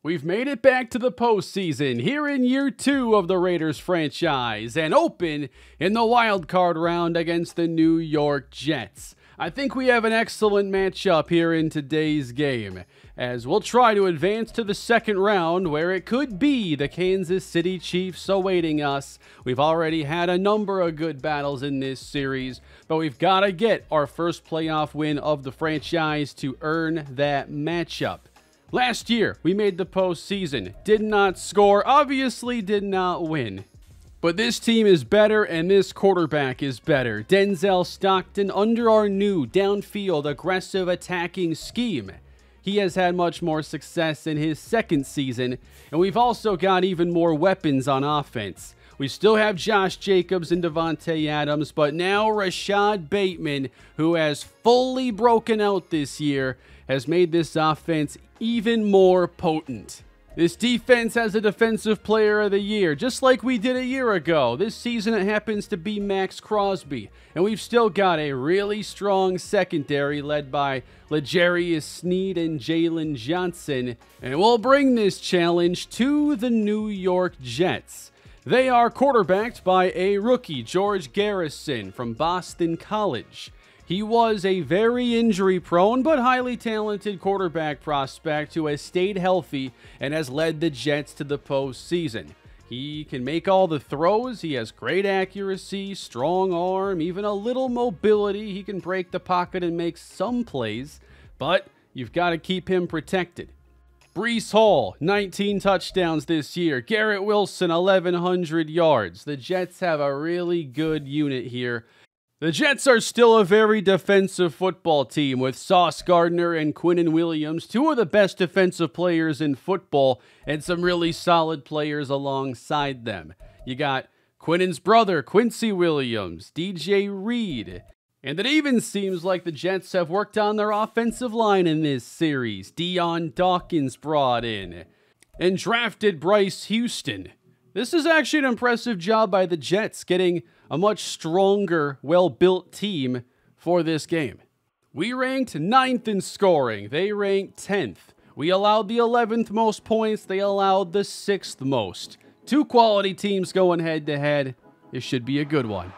We've made it back to the postseason here in year two of the Raiders franchise and open in the wild card round against the New York Jets. I think we have an excellent matchup here in today's game, as we'll try to advance to the second round where it could be the Kansas City Chiefs awaiting us. We've already had a number of good battles in this series, but we've got to get our first playoff win of the franchise to earn that matchup. Last year, we made the postseason, did not score, obviously did not win. But this team is better and this quarterback is better. Denzel Stockton under our new downfield aggressive attacking scheme. He has had much more success in his second season, and we've also got even more weapons on offense. We still have Josh Jacobs and Davante Adams, but now Rashad Bateman, who has fully broken out this year, has made this offense even more potent. This defense has a defensive player of the year, just like we did a year ago. This season it happens to be Maxx Crosby. And we've still got a really strong secondary led by L'Jarius Sneed and Jaylon Johnson. And we'll bring this challenge to the New York Jets. They are quarterbacked by a rookie, George Garrison from Boston College. He was a very injury prone but highly talented quarterback prospect who has stayed healthy and has led the Jets to the postseason. He can make all the throws. He has great accuracy, strong arm, even a little mobility. He can break the pocket and make some plays, but you've got to keep him protected. Breece Hall, 19 touchdowns this year. Garrett Wilson, 1,100 yards. The Jets have a really good unit here the Jets are still a very defensive football team with Sauce Gardner and Quinnen Williams, two of the best defensive players in football, and some really solid players alongside them. You got Quinnen's brother, Quincy Williams, DJ Reed, and it even seems like the Jets have worked on their offensive line in this series. Dion Dawkins brought in and drafted Bryce Houston. This is actually an impressive job by the Jets getting a much stronger, well built team for this game. We ranked ninth in scoring, they ranked 10th. We allowed the 11th most points, they allowed the 6th most. Two quality teams going head to head. It should be a good one.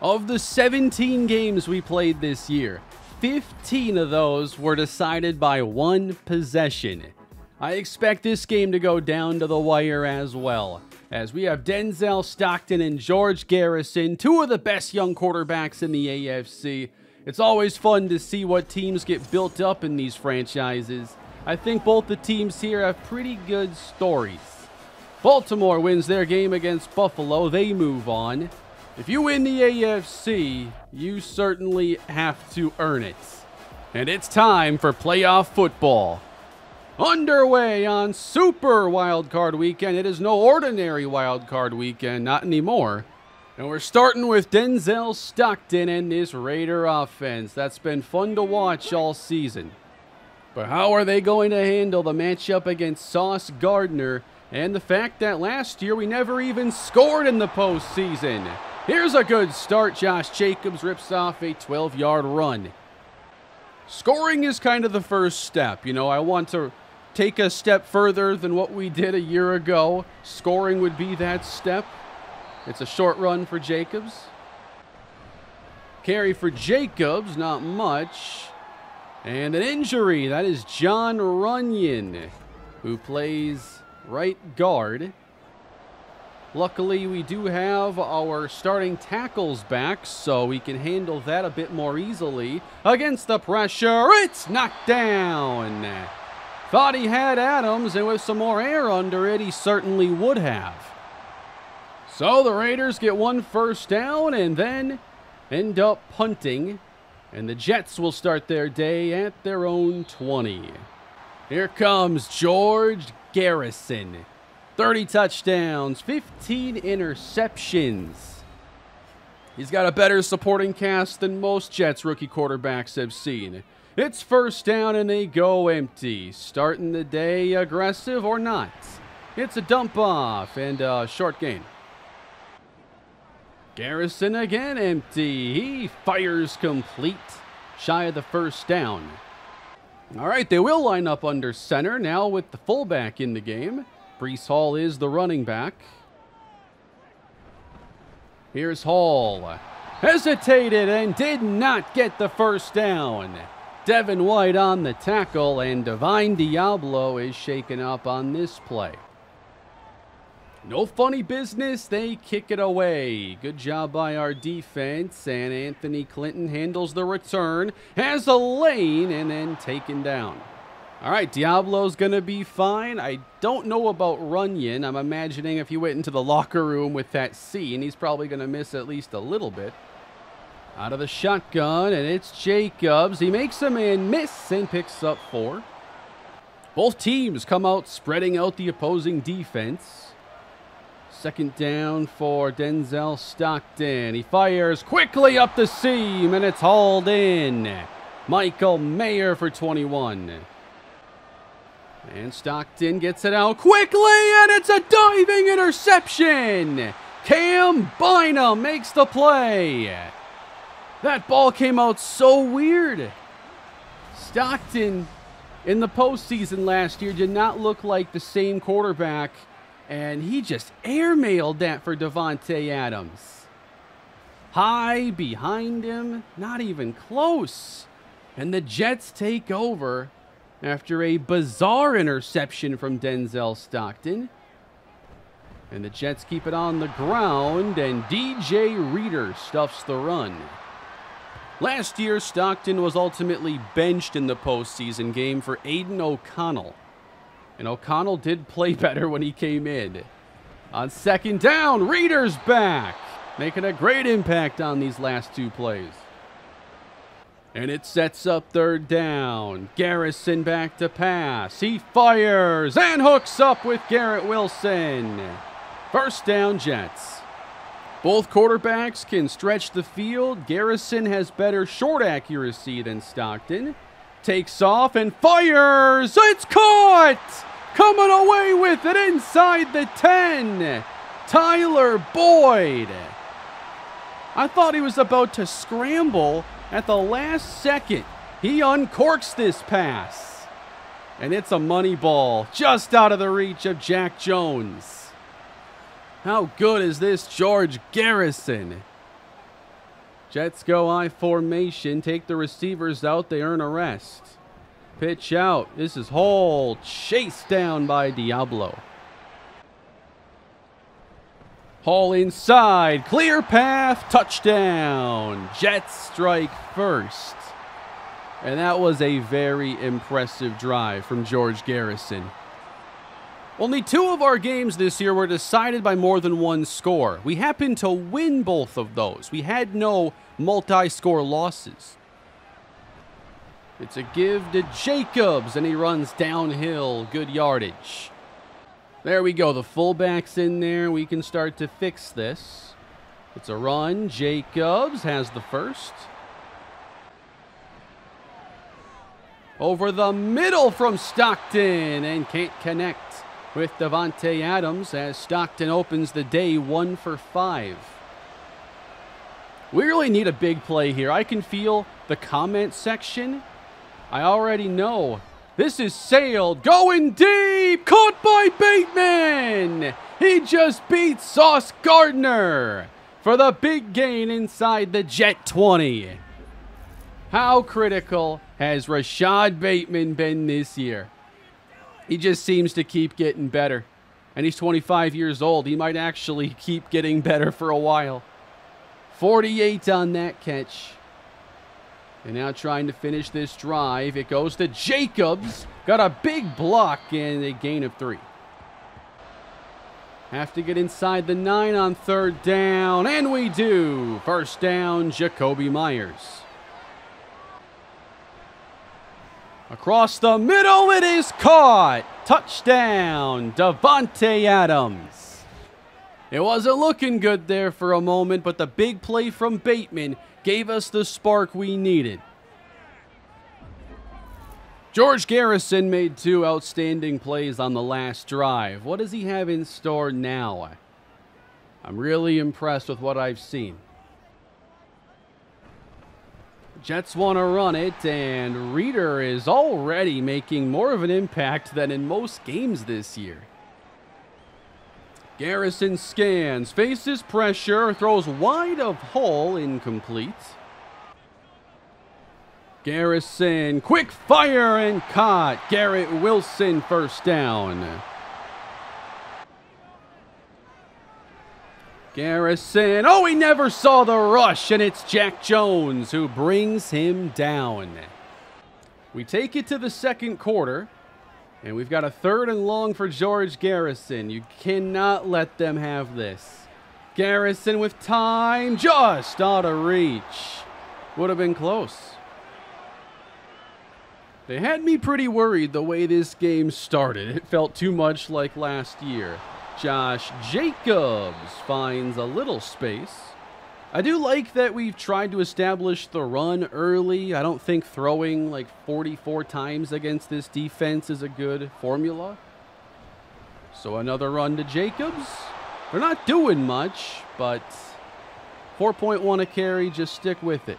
Of the 17 games we played this year, 15 of those were decided by one possession. I expect this game to go down to the wire as well as we have Denzel Stockton and George Garrison, two of the best young quarterbacks in the AFC. It's always fun to see what teams get built up in these franchises. I think both the teams here have pretty good stories. Baltimore wins their game against Buffalo. They move on. If you win the AFC, you certainly have to earn it. And it's time for playoff football underway on Super Wildcard Weekend. It is no ordinary Wildcard Weekend, not anymore. And we're starting with Denzel Stockton and this Raider offense. That's been fun to watch all season. But how are they going to handle the matchup against Sauce Gardner and the fact that last year we never even scored in the postseason? Here's a good start. Josh Jacobs rips off a 12 yard run. Scoring is kind of the first step. You know, I want to take a step further than what we did a year ago. Scoring would be that step. It's a short run for Jacobs. Carry for Jacobs, not much. And an injury. That is Jon Runyan, who plays right guard. Luckily, we do have our starting tackles back, so we can handle that a bit more easily. Against the pressure, it's knocked down. Thought he had Adams, and with some more air under it, he certainly would have. So the Raiders get one first down and then end up punting, and the Jets will start their day at their own 20. Here comes George Garrison. 30 touchdowns, 15 interceptions. He's got a better supporting cast than most Jets rookie quarterbacks have seen. It's first down and they go empty. Starting the day aggressive or not. It's a dump off and a short gain. Garrison again empty. He fires complete. Shy of the first down. All right, they will line up under center now with the fullback in the game. Breece Hall is the running back. Here's Hall. Hesitated and did not get the first down. Devin White on the tackle, and Divine Deablo is shaken up on this play. No funny business, they kick it away. Good job by our defense, and Anthony Clinton handles the return, has a lane, and then taken down. All right, Deablo's going to be fine. I don't know about Runyan. I'm imagining if he went into the locker room with that scene, he's probably going to miss at least a little bit. Out of the shotgun, and it's Jacobs. He makes a man miss and picks up four. Both teams come out spreading out the opposing defense. Second down for Denzel Stockton. He fires quickly up the seam, and it's hauled in. Michael Mayer for 21. And Stockton gets it out quickly, and it's a diving interception. Cam Bynum makes the play. That ball came out so weird. Stockton in the postseason last year did not look like the same quarterback, and he just airmailed that for Davante Adams. High behind him, not even close. And the Jets take over after a bizarre interception from Denzel Stockton. And the Jets keep it on the ground, and DJ Reader stuffs the run. Last year, Stockton was ultimately benched in the postseason game for Aidan O'Connell. And O'Connell did play better when he came in. On second down, Reader's back, making a great impact on these last two plays. And it sets up third down. Garrison back to pass. He fires and hooks up with Garrett Wilson. First down, Jets. Both quarterbacks can stretch the field. Garrison has better short accuracy than Stockton. Takes off and fires. It's caught! Coming away with it inside the 10. Tyler Boyd. I thought he was about to scramble at the last second, he uncorks this pass. And it's a money ball just out of the reach of Jack Jones. How good is this George Garrison? Jets go I formation, take the receivers out, they earn a rest. Pitch out. This is Hall, chased down by Deablo. Hall inside, clear path, touchdown. Jets strike first. And that was a very impressive drive from George Garrison. Only two of our games this year were decided by more than one score. We happened to win both of those. We had no multi score losses. It's a give to Jacobs, and he runs downhill. Good yardage. There we go. The fullback's in there. We can start to fix this. It's a run. Jacobs has the first. Over the middle from Stockton and can't connect with Davante Adams as Stockton opens the day one for five. We really need a big play here. I can feel the comment section. I already know this is sailed, going deep, caught by Bateman. He just beat Sauce Gardner for the big gain inside the Jet 20. How critical has Rashad Bateman been this year? He just seems to keep getting better. And he's 25 years old. He might actually keep getting better for a while. 48 on that catch. And now trying to finish this drive. It goes to Jacobs. Got a big block and a gain of three. Have to get inside the nine on third down. And we do. First down, Jakobi Meyers. Across the middle, it is caught. Touchdown, Davante Adams. It wasn't looking good there for a moment, but the big play from Bateman gave us the spark we needed. George Garrison made two outstanding plays on the last drive. What does he have in store now? I'm really impressed with what I've seen. Jets want to run it, and Reader is already making more of an impact than in most games this year. Garrison scans, faces pressure, throws wide of Hull, incomplete. Garrison, quick fire and caught. Garrett Wilson, first down. Garrison. Oh, he never saw the rush, and it's Jack Jones who brings him down. We take it to the second quarter, and we've got a third and long for George Garrison. You cannot let them have this. Garrison with time, just out of reach. Would have been close. They had me pretty worried the way this game started. It felt too much like last year. Josh Jacobs finds a little space. I do like that we've tried to establish the run early. I don't think throwing like 44 times against this defense is a good formula. So another run to Jacobs. They're not doing much, but 4.1 a carry, just stick with it.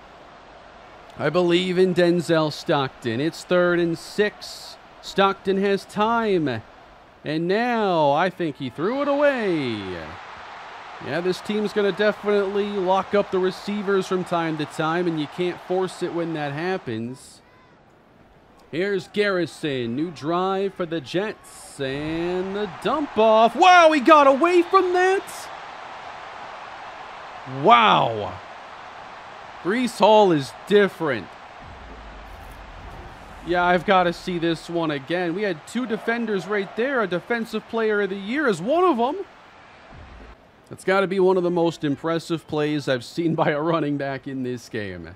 I believe in Denzel Stockton. It's third and six. Stockton has time. And now I think he threw it away. Yeah, this team's going to definitely lock up the receivers from time to time, and you can't force it when that happens. Here's Garrison. New drive for the Jets. And the dump off. Wow, he got away from that. Wow. Breece Hall is different. Yeah, I've got to see this one again. We had two defenders right there. A defensive player of the year is one of them. That's got to be one of the most impressive plays I've seen by a running back in this game.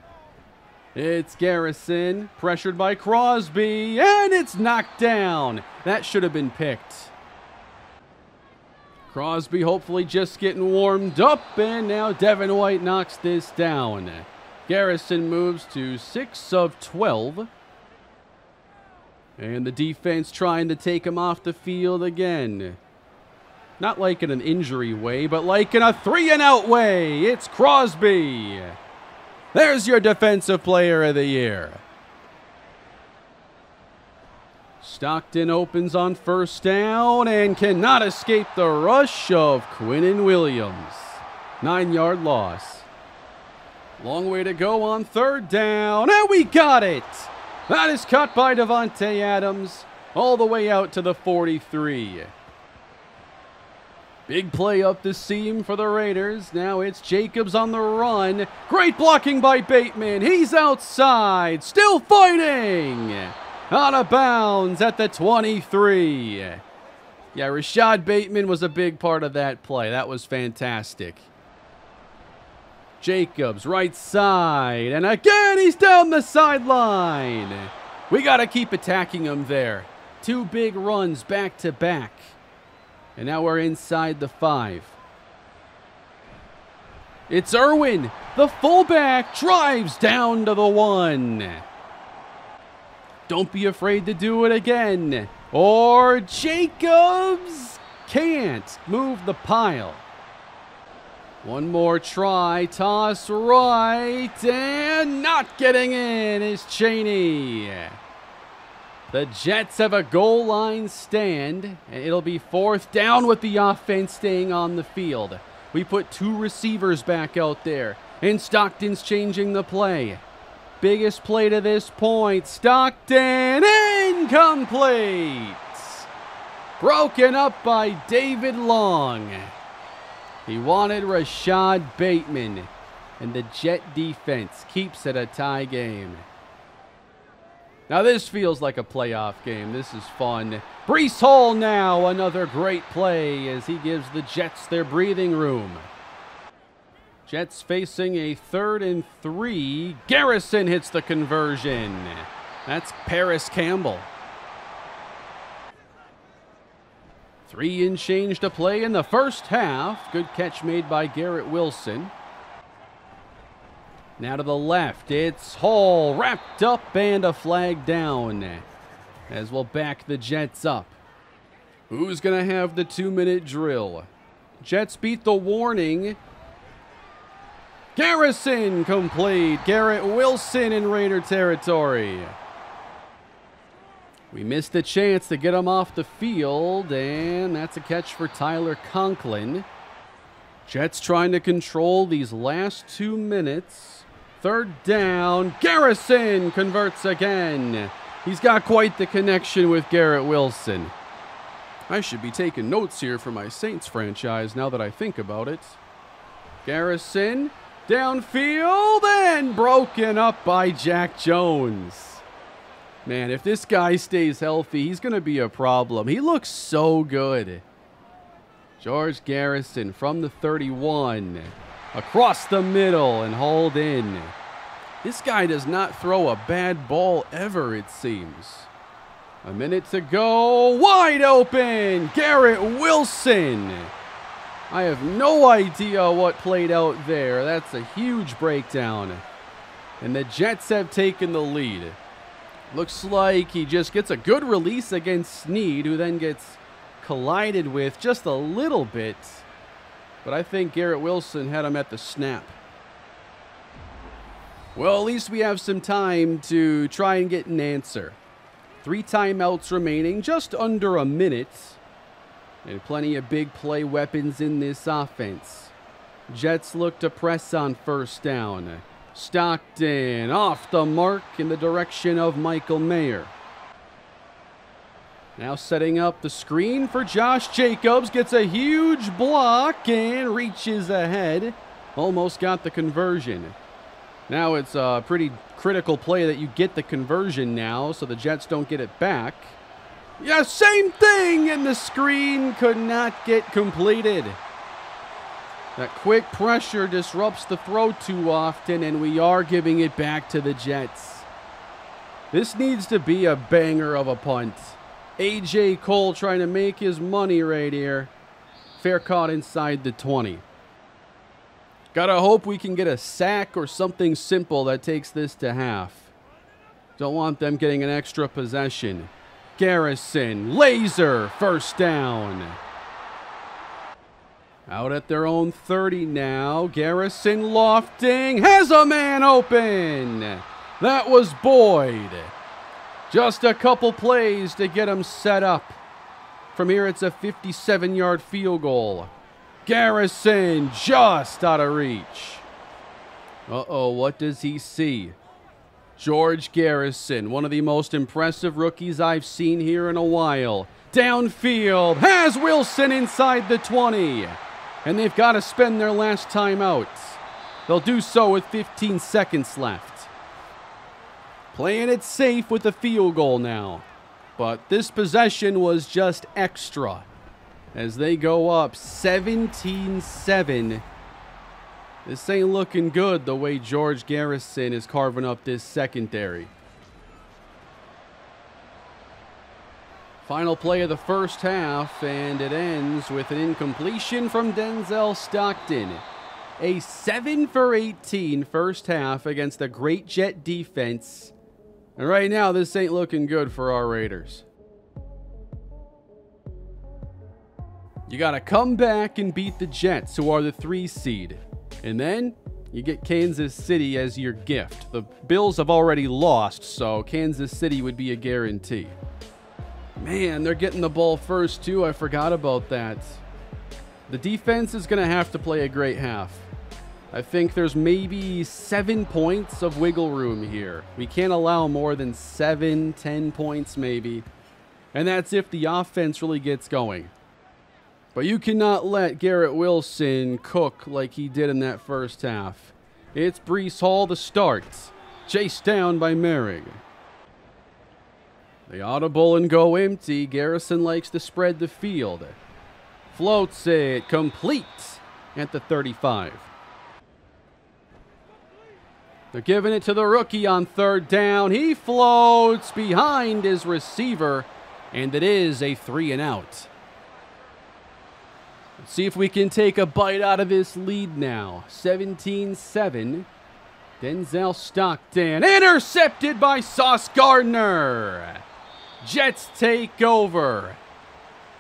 It's Garrison, pressured by Crosby, and it's knocked down. That should have been picked. Crosby hopefully just getting warmed up, and now Devin White knocks this down. Garrison moves to 6 of 12. And the defense trying to take him off the field again. Not like in an injury way, but like in a three and out way. It's Crosby. There's your defensive player of the year. Stockton opens on first down and cannot escape the rush of Quinnen Williams. Nine yard loss. Long way to go on third down, and we got it! That is cut by Davante Adams all the way out to the 43. Big play up the seam for the Raiders. Now it's Jacobs on the run. Great blocking by Bateman. He's outside. Still fighting. Out of bounds at the 23. Yeah, Rashad Bateman was a big part of that play. That was fantastic. Jacobs, right side. And again, he's down the sideline. We got to keep attacking him there. Two big runs back to back. And now we're inside the five. It's Irwin. The fullback drives down to the one. Don't be afraid to do it again. Or Jacobs can't move the pile. One more try, toss right, and not getting in is Cheney. The Jets have a goal line stand, and it'll be fourth down with the offense staying on the field. We put two receivers back out there, and Stockton's changing the play. Biggest play to this point, Stockton, incomplete! Broken up by David Long. He wanted Rashad Bateman, and the Jet defense keeps it a tie game. Now this feels like a playoff game. This is fun. Breece Hall now, another great play as he gives the Jets their breathing room. Jets facing a third and three. Garrison hits the conversion. That's Parris Campbell. Three in change to play in the first half. Good catch made by Garrett Wilson. Now to the left, it's Hall wrapped up and a flag down as we'll back the Jets up. Who's going to have the two minute drill? Jets beat the warning. Garrison complete. Garrett Wilson in Raider territory. We missed the chance to get him off the field, and that's a catch for Tyler Conklin. Jets trying to control these last two minutes. Third down. Garrison converts again. He's got quite the connection with Garrett Wilson. I should be taking notes here for my Saints franchise now that I think about it. Garrison downfield and broken up by Jack Jones. Man, if this guy stays healthy, he's going to be a problem. He looks so good. George Garrison from the 31 across the middle and hauled in. This guy does not throw a bad ball ever, it seems. A minute to go. Wide open. Garrett Wilson. I have no idea what played out there. That's a huge breakdown. And the Jets have taken the lead. Looks like he just gets a good release against Sneed, who then gets collided with just a little bit. But I think Garrett Wilson had him at the snap. Well, at least we have some time to try and get an answer. Three timeouts remaining, just under a minute. And plenty of big play weapons in this offense. Jets look to press on first down. Stockton off the mark in the direction of Michael Mayer. Now setting up the screen for Josh Jacobs. Gets a huge block and reaches ahead. Almost got the conversion. Now it's a pretty critical play that you get the conversion now so the Jets don't get it back. Yeah, same thing, and the screen could not get completed. That quick pressure disrupts the throw too often, and we are giving it back to the Jets. This needs to be a banger of a punt. A.J. Cole trying to make his money right here. Fair caught inside the 20. Gotta hope we can get a sack or something simple that takes this to half. Don't want them getting an extra possession. Garrison, laser, first down. Out at their own 30 now. Garrison lofting, has a man open. That was Boyd. Just a couple plays to get him set up. From here, it's a 57 yard field goal. Garrison just out of reach. Uh oh, what does he see? George Garrison, one of the most impressive rookies I've seen here in a while. Downfield, has Wilson inside the 20. And they've got to spend their last timeout. They'll do so with 15 seconds left. Playing it safe with a field goal now. But this possession was just extra as they go up 17 7 this ain't looking good the way George Garrison is carving up this secondary. Final play of the first half, and it ends with an incompletion from Denzel Stockton. A 7 for 18 first half against a great Jet defense. And right now, this ain't looking good for our Raiders. You got to come back and beat the Jets, who are the three seed. And then you get Kansas City as your gift. The Bills have already lost, so Kansas City would be a guarantee. Man, they're getting the ball first, too. I forgot about that. The defense is going to have to play a great half. I think there's maybe seven points of wiggle room here. We can't allow more than seven, ten points, maybe. And that's if the offense really gets going. But you cannot let Garrett Wilson cook like he did in that first half. It's Breece Hall the start, chased down by Moehrig. The audible and go empty. Garrison likes to spread the field. Floats it complete at the 35. They're giving it to the rookie on third down. He floats behind his receiver, and it is a three and out. Let's see if we can take a bite out of this lead now. 17 7. Denzel Stockton intercepted by Sauce Gardner. Jets take over.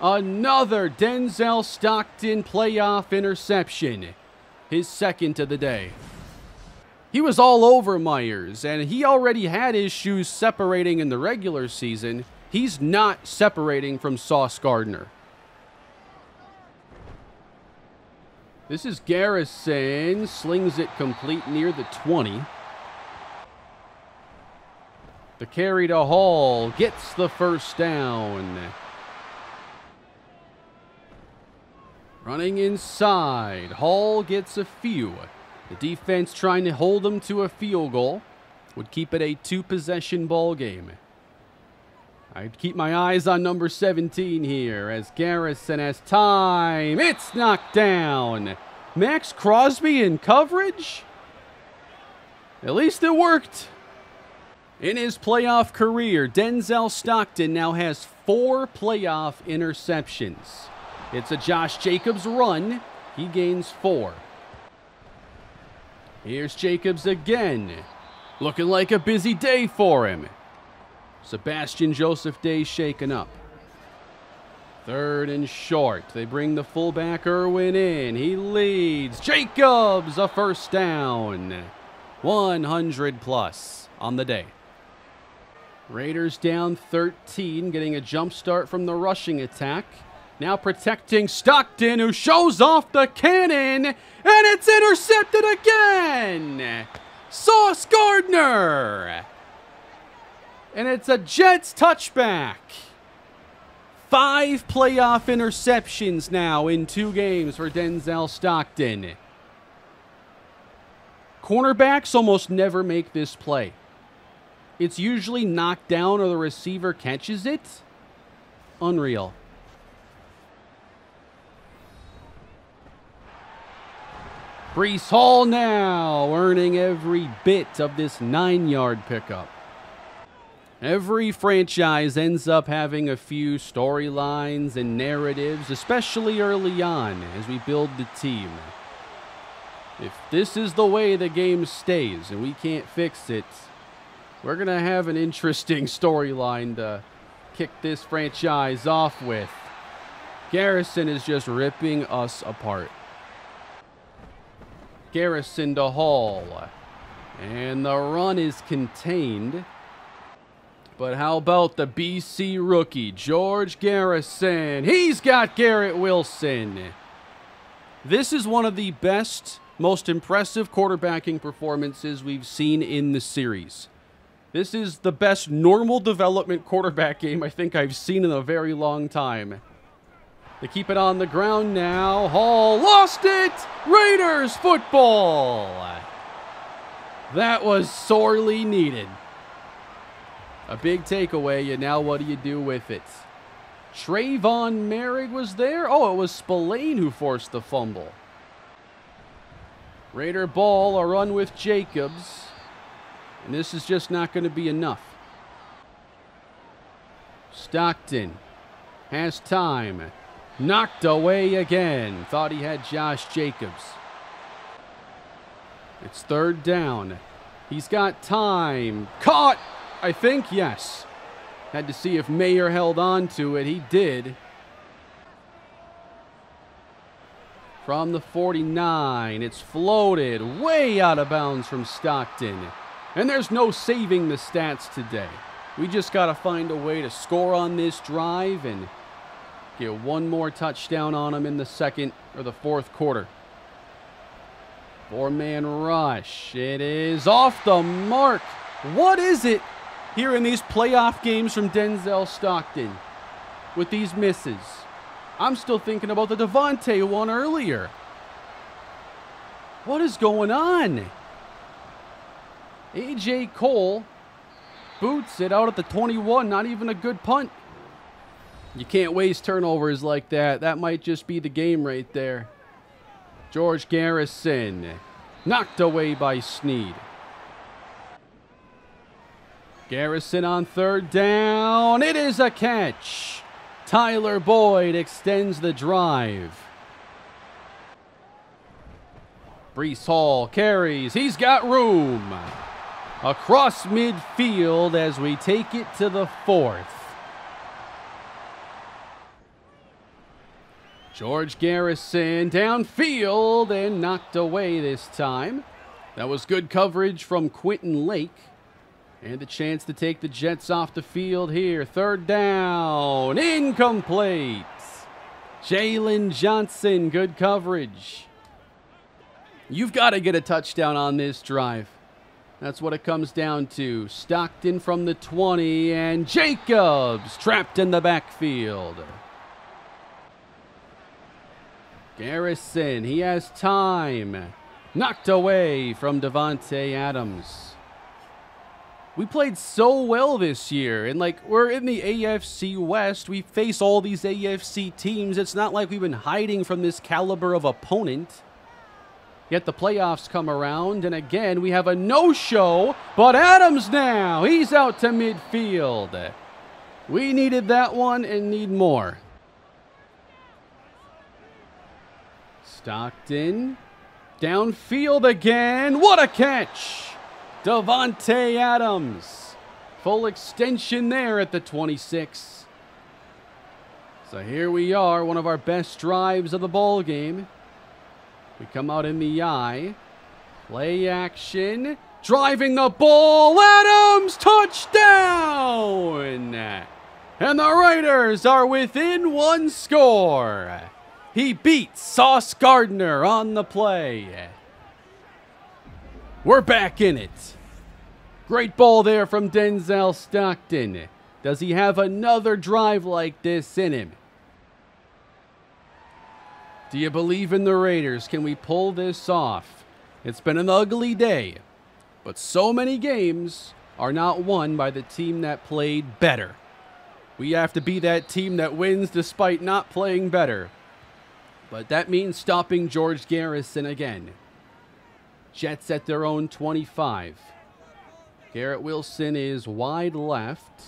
Another Denzel Stockton playoff interception. His second of the day. He was all over Meyers, and he already had his shoes separating in the regular season. He's not separating from Sauce Gardner. This is Garrison. Slings it complete near the 20. The carry to Hall gets the first down. Running inside. Hall gets a few. The defense trying to hold them to a field goal would keep it a two possession ball game. I'd keep my eyes on number 17 here as Garrison has time. It's knocked down. Maxx Crosby in coverage? At least it worked. In his playoff career, Denzel Stockton now has four playoff interceptions. It's a Josh Jacobs run. He gains four. Here's Jacobs again. Looking like a busy day for him. Sebastian Joseph Day shaken up. Third and short. They bring the fullback Irwin in. He leads. Jacobs, a first down. 100 plus on the day. Raiders down 13, getting a jump start from the rushing attack. Now protecting Stockton, who shows off the cannon, and it's intercepted again. Sauce Gardner. And it's a Jets touchback. Five playoff interceptions now in two games for Denzel Stockton. Cornerbacks almost never make this play. It's usually knocked down or the receiver catches it. Unreal. Breece Hall now earning every bit of this nine yard pickup. Every franchise ends up having a few storylines and narratives, especially early on as we build the team. If this is the way the game stays and we can't fix it, we're going to have an interesting storyline to kick this franchise off with. Garrison is just ripping us apart. Garrison to Hall. And the run is contained. But how about the BC rookie, George Garrison? He's got Garrett Wilson. This is one of the best, most impressive quarterbacking performances we've seen in the series. This is the best normal development quarterback game I think I've seen in a very long time. They keep it on the ground now. Hall lost it. Raiders football. That was sorely needed. A big takeaway, and now what do you do with it? Tre'von Moehrig was there. Oh, it was Spillane who forced the fumble. Raider ball, a run with Jacobs. And this is just not going to be enough. Stockton has time. Knocked away again. Thought he had Josh Jacobs. It's third down. He's got time. Caught! I think, yes. Had to see if Mayer held on to it. He did. From the 49, it's floated way out of bounds from Stockton. And there's no saving the stats today. We just got to find a way to score on this drive and get one more touchdown on them in the second or the fourth quarter. Four man rush. It is off the mark. What is it here in these playoff games from Denzel Stockton with these misses? I'm still thinking about the Davante one earlier. What is going on? AJ Cole boots it out at the 21. Not even a good punt. You can't waste turnovers like that. That might just be the game right there. George Garrison knocked away by Sneed. Garrison on third down. It is a catch. Tyler Boyd extends the drive. Breece Hall carries. He's got room across midfield as we take it to the fourth. George Garrison downfield and knocked away this time. That was good coverage from Quinton Lake. And the chance to take the Jets off the field here. Third down. Incomplete. Jaylon Johnson, good coverage. You've got to get a touchdown on this drive. That's what it comes down to. Stockton from the 20, and Jacobs trapped in the backfield. Garrison, he has time. Knocked away from Davante Adams. We played so well this year, and like we're in the AFC West. We face all these AFC teams. It's not like we've been hiding from this caliber of opponent. Yet the playoffs come around, and again we have a no-show. But Adams now, he's out to midfield. We needed that one and need more. Stockton Downfield again. What a catch! Davante Adams. Full extension there at the 26. So here we are, one of our best drives of the ball game. We come out in the eye. Play action. Driving the ball. Adams touchdown! And the Raiders are within one score. He beats Sauce Gardner on the play. We're back in it. Great ball there from Denzel Stockton. Does he have another drive like this in him? Do you believe in the Raiders? Can we pull this off? It's been an ugly day, but so many games are not won by the team that played better. We have to be that team that wins despite not playing better. But that means stopping George Garrison again. Jets at their own 25. Garrett Wilson is wide left.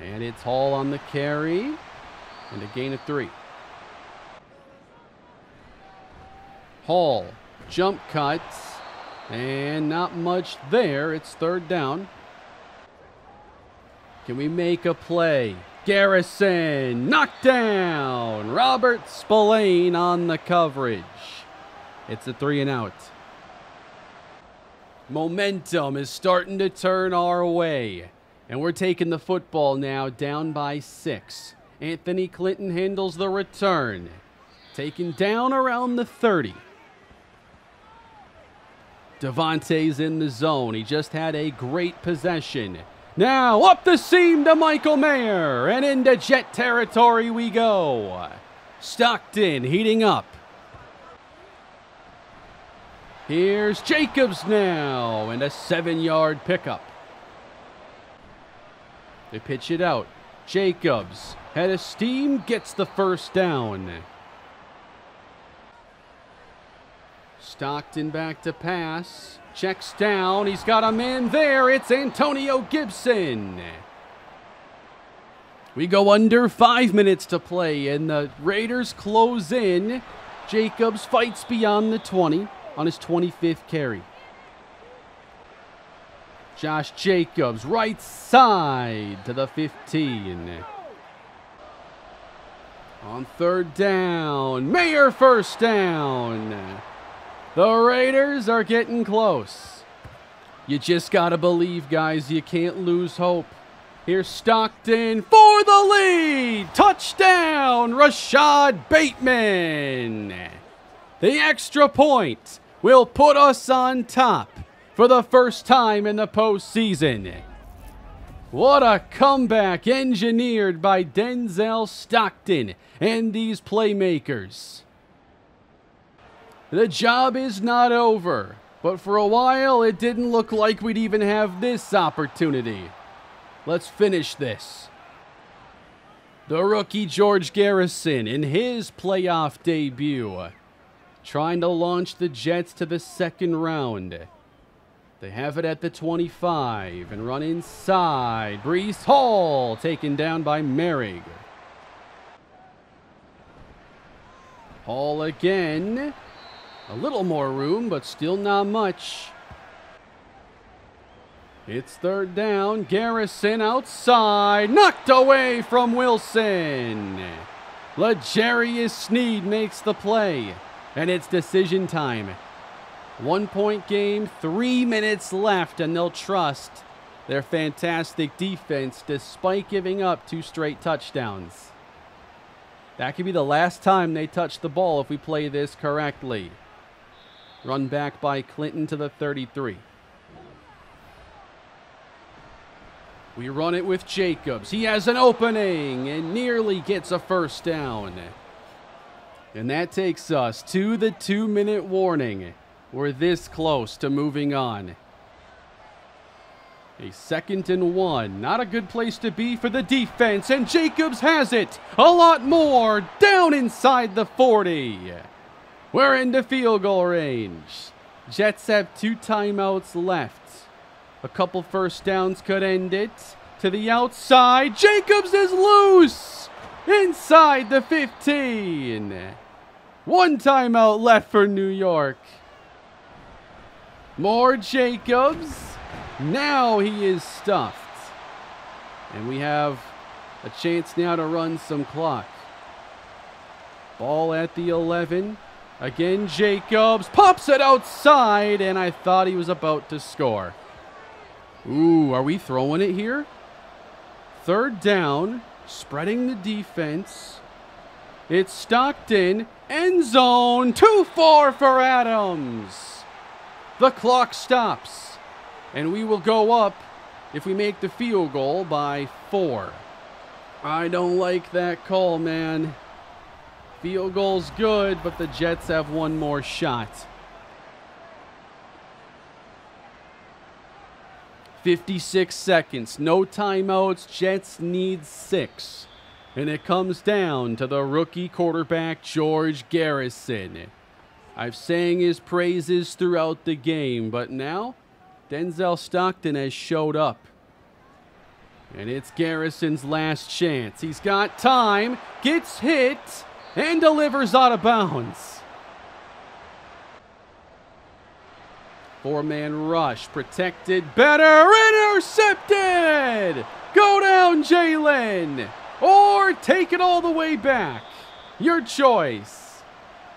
And it's Hall on the carry. And a gain of three. Hall, jump cuts. And not much there. It's third down. Can we make a play? Garrison knocked down. Robert Spillane on the coverage. It's a three and out. Momentum is starting to turn our way. And we're taking the football now down by six. Anthony Clinton handles the return. Taken down around the 30. Davante's in the zone. He just had a great possession. Now up the seam to Michael Mayer, and into jet territory we go. Stockton heating up. Here's Jacobs now, and a seven yard pickup. They pitch it out. Jacobs, head of steam, gets the first down. Stockton back to pass. Checks down. He's got a man there. It's Antonio Gibson. We go under five minutes to play, and the Raiders close in. Jacobs fights beyond the 20 on his 25th carry. Josh Jacobs, right side to the 15. On third down, Mayer first down. The Raiders are getting close. You just got to believe, guys. You can't lose hope. Here's Stockton for the lead. Touchdown, Rashad Bateman. The extra point will put us on top for the first time in the postseason. What a comeback engineered by Denzel Stockton and these playmakers. The job is not over, but for a while it didn't look like we'd even have this opportunity. Let's finish this. The rookie George Garrison in his playoff debut, trying to launch the Jets to the second round. They have it at the 25 and run inside. Breece Hall taken down by Moehrig. Hall again. A little more room, but still not much. It's third down. Garrison outside. Knocked away from Wilson. L'Jarius Sneed makes the play. And it's decision time. One point game, three minutes left, and they'll trust their fantastic defense despite giving up two straight touchdowns. That could be the last time they touch the ball if we play this correctly. Run back by Clinton to the 33. We run it with Jacobs. He has an opening and nearly gets a first down. And that takes us to the two minute warning. We're this close to moving on. A second and one. Not a good place to be for the defense. And Jacobs has it. A lot more. Down inside the 40. We're into field goal range. Jets have two timeouts left. A couple first downs could end it. To the outside. Jacobs is loose. Inside the 15. One timeout left for New York. More Jacobs. Now he is stuffed. And we have a chance now to run some clock. Ball at the 11. Again, Jacobs pops it outside, and I thought he was about to score. Ooh, are we throwing it here? Third down, spreading the defense. It's Stockton, end zone, 2 4 for Adams. The clock stops, and we will go up if we make the field goal by four. I don't like that call, man. Field goal's good, but the Jets have one more shot. 56 seconds, no timeouts. Jets need six. And it comes down to the rookie quarterback, George Garrison. I've sang his praises throughout the game, but now Denzel Stockton has showed up. And it's Garrison's last chance. He's got time, gets hit, and delivers out of bounds. Four man rush, protected better, intercepted! Go down, Jalen! Or take it all the way back. Your choice.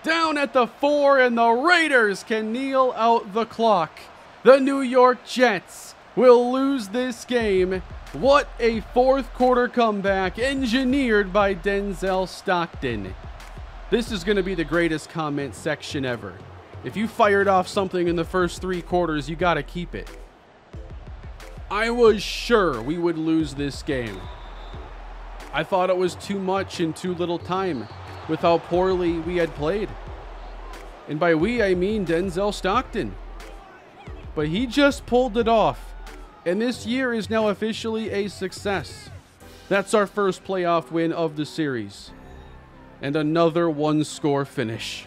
Down at the four, and the Raiders can kneel out the clock. The New York Jets will lose this game. What a fourth quarter comeback engineered by Denzel Stockton. This is going to be the greatest comment section ever. If you fired off something in the first three quarters, you got to keep it. I was sure we would lose this game. I thought it was too much in too little time with how poorly we had played. And by we, I mean Denzel Stockton. But he just pulled it off. And this year is now officially a success. That's our first playoff win of the series. And another one score finish.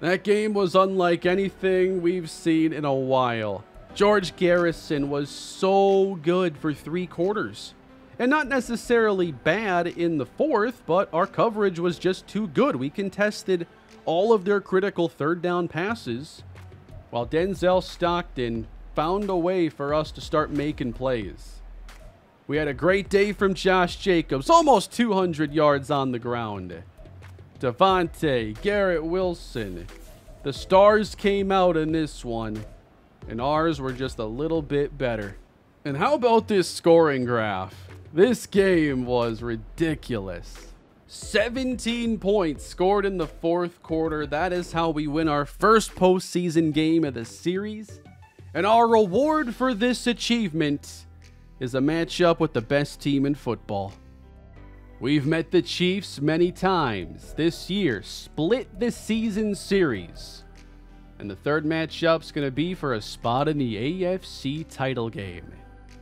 That game was unlike anything we've seen in a while. George Garrison was so good for three quarters. And not necessarily bad in the fourth, but our coverage was just too good. We contested all of their critical third down passes, while Denzel Stockton found a way for us to start making plays. We had a great day from Josh Jacobs, almost 200 yards on the ground. Davante, Garrett Wilson. The stars came out in this one, and ours were just a little bit better. And how about this scoring graph? This game was ridiculous. 17 points scored in the fourth quarter. That is how we win our first postseason game of the series. And our reward for this achievement is a matchup with the best team in football. We've met the Chiefs many times this year, split the season series. And the third matchup's going to be for a spot in the AFC title game.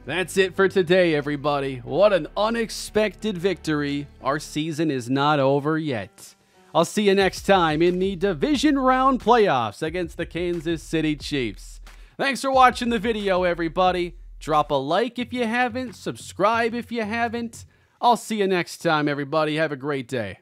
That's it for today, everybody. What an unexpected victory. Our season is not over yet. I'll see you next time in the division round playoffs against the Kansas City Chiefs. Thanks for watching the video, everybody. Drop a like if you haven't, subscribe if you haven't. I'll see you next time, everybody. Have a great day.